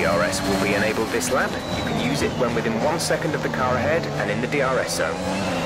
DRS will be enabled this lap. You can use it when within one second of the car ahead and in the DRS zone.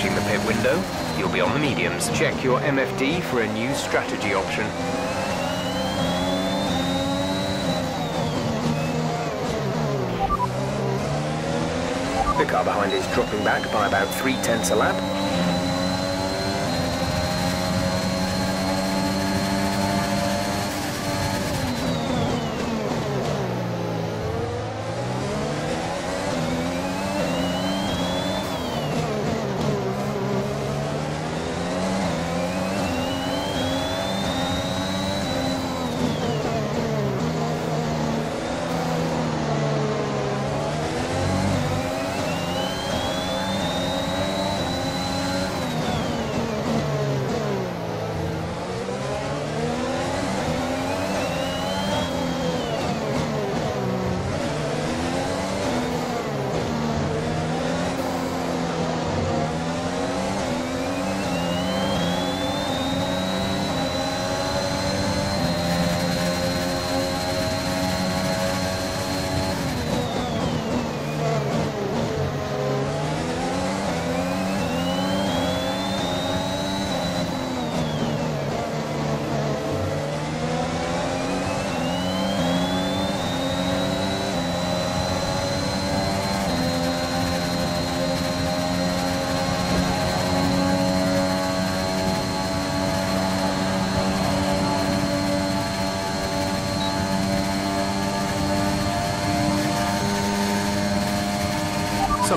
approaching the pit window. You'll mediums. Check your MFD for a new strategy option. The car behind is dropping back by about three tenths a lap.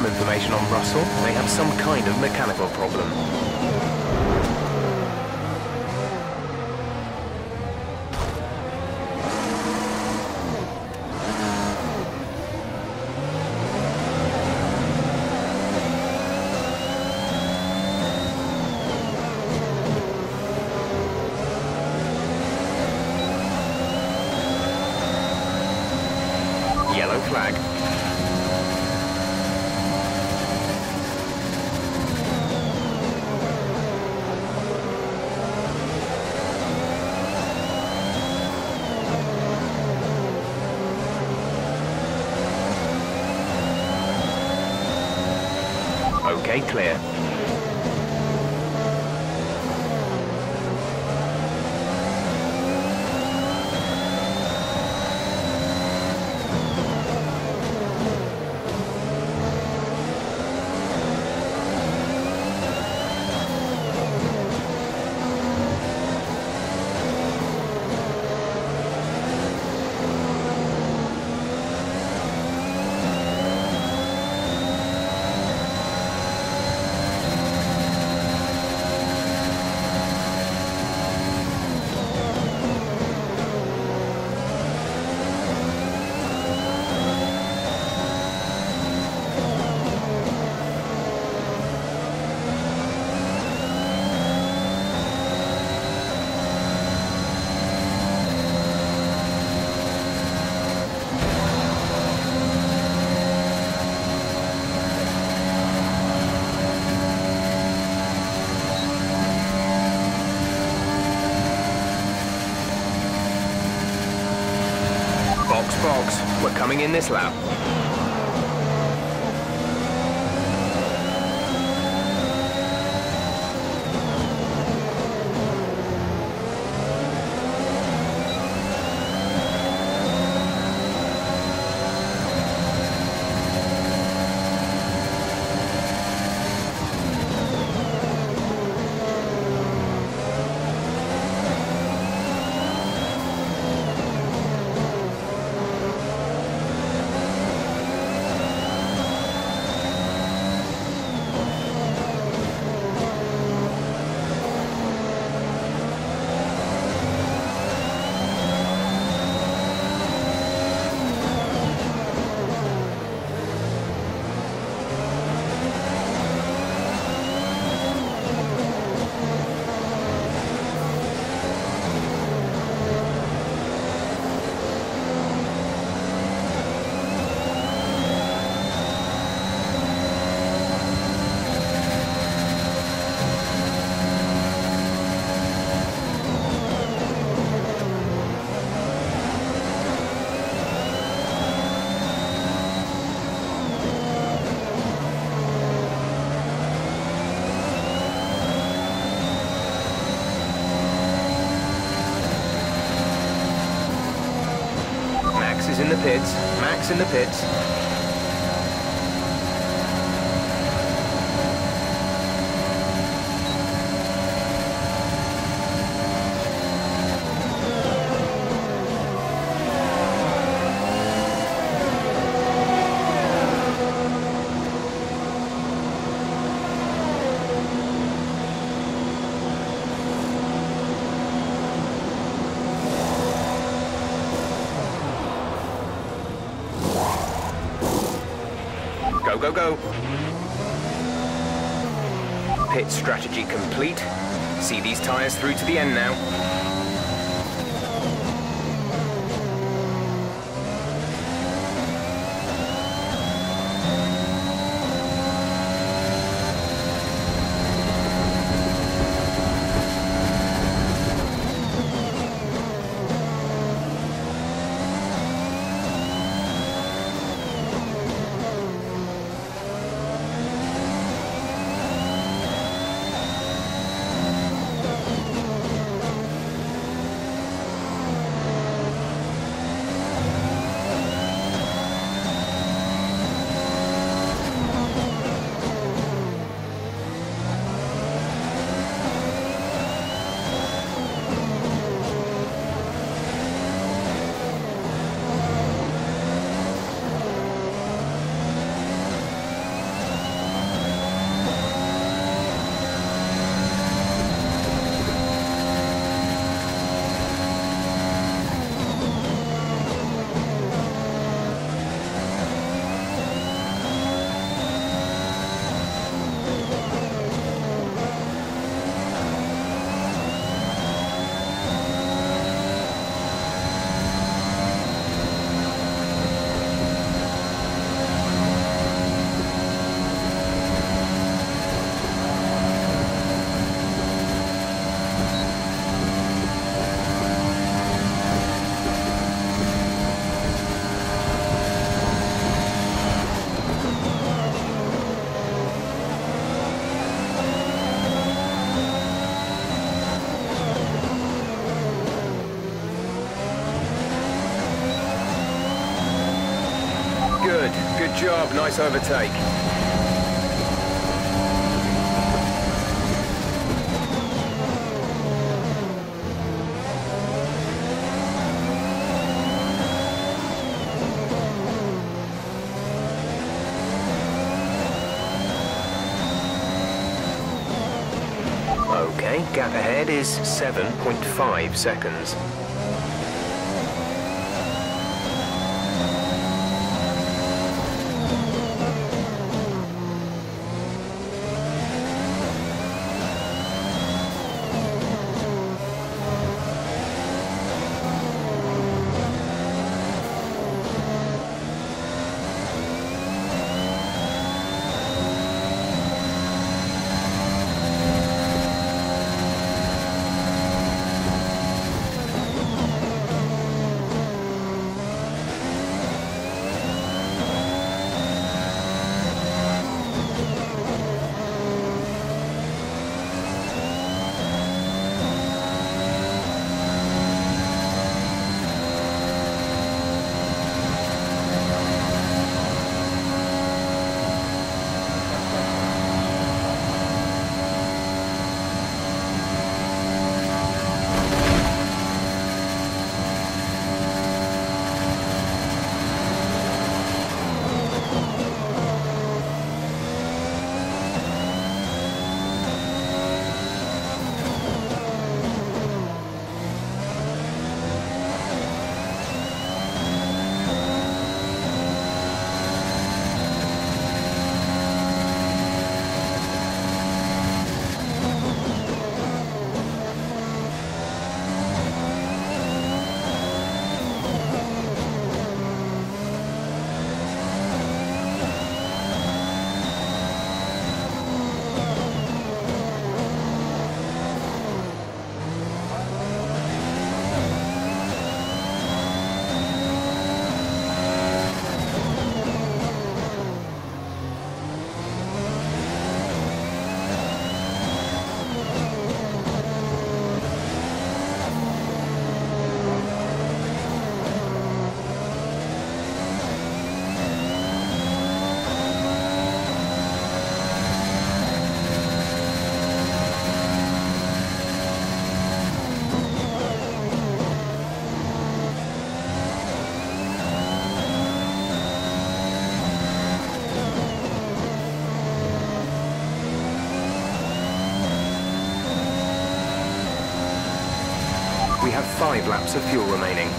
Some information on Russell. They have some kind of mechanical problem. Coming in this lap. Max is in the pits. Max in the pits. Go, go. Pit strategy complete. See these tyres through to the end now. Nice overtake. Okay, gap ahead is 7.5 seconds. Five laps of fuel remaining.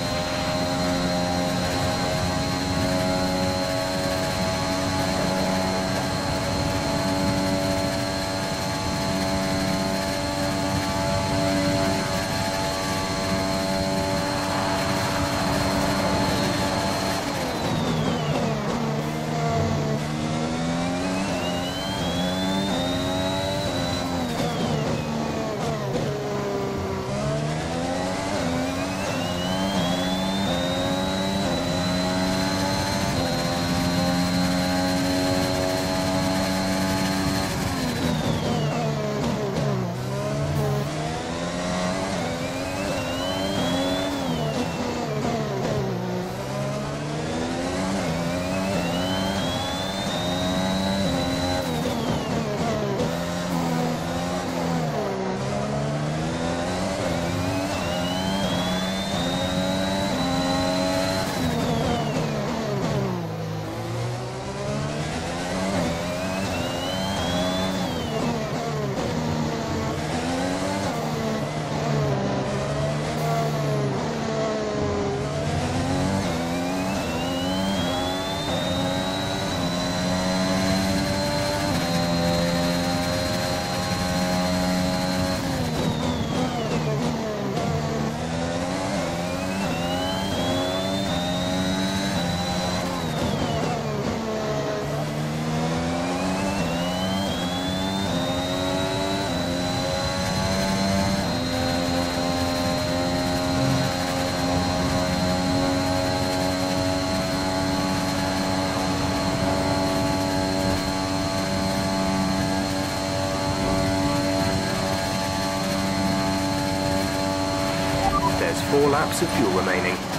Four laps of fuel remaining.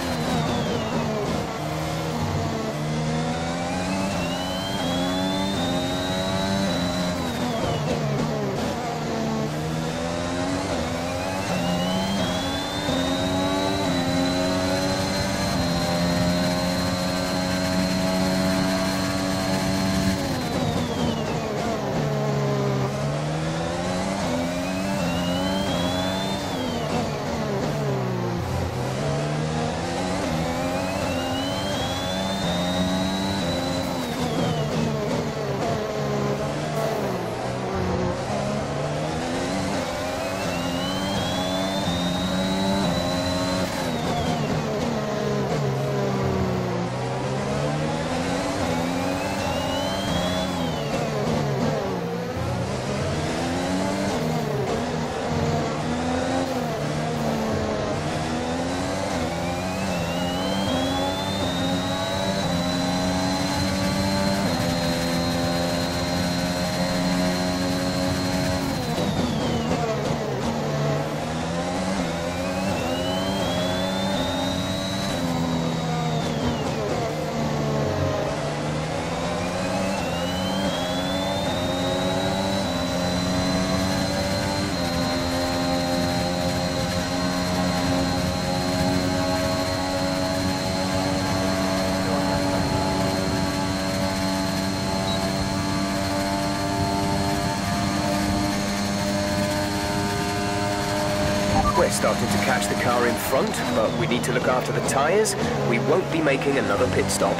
Starting to catch the car in front, but we need to look after the tyres. We won't be making another pit stop.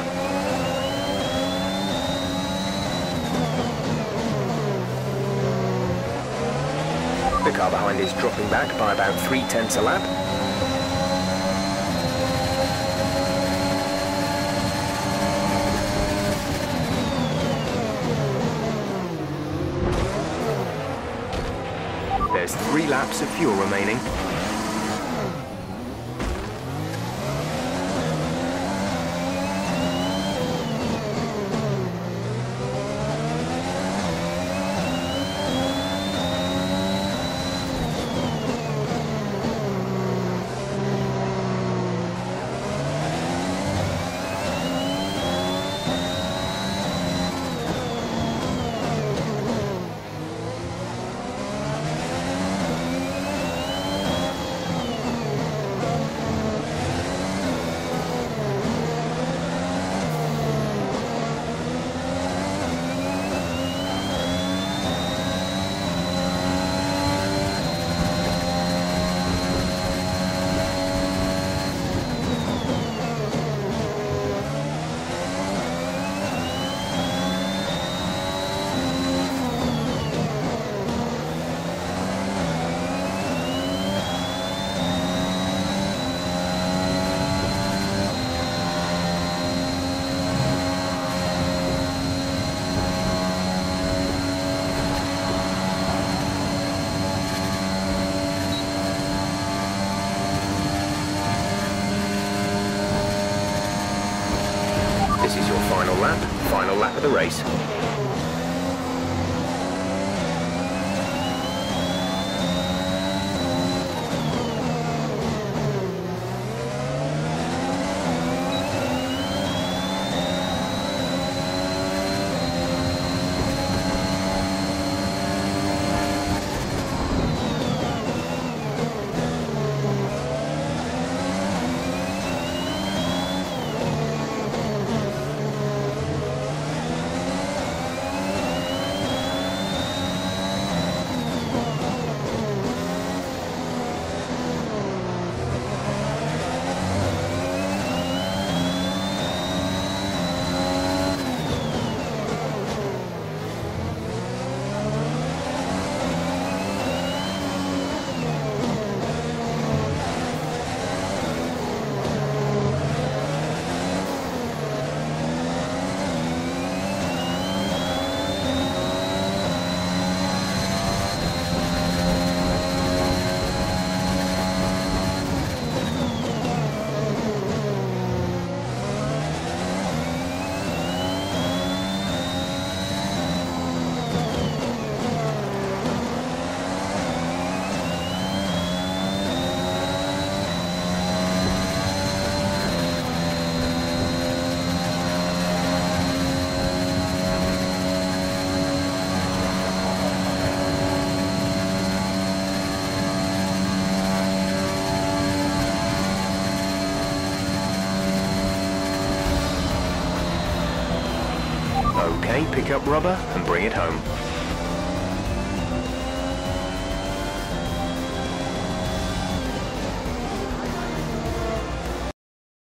The car behind is dropping back by about three tenths a lap. There's three laps of fuel remaining. The race. Okay, pick up rubber and bring it home.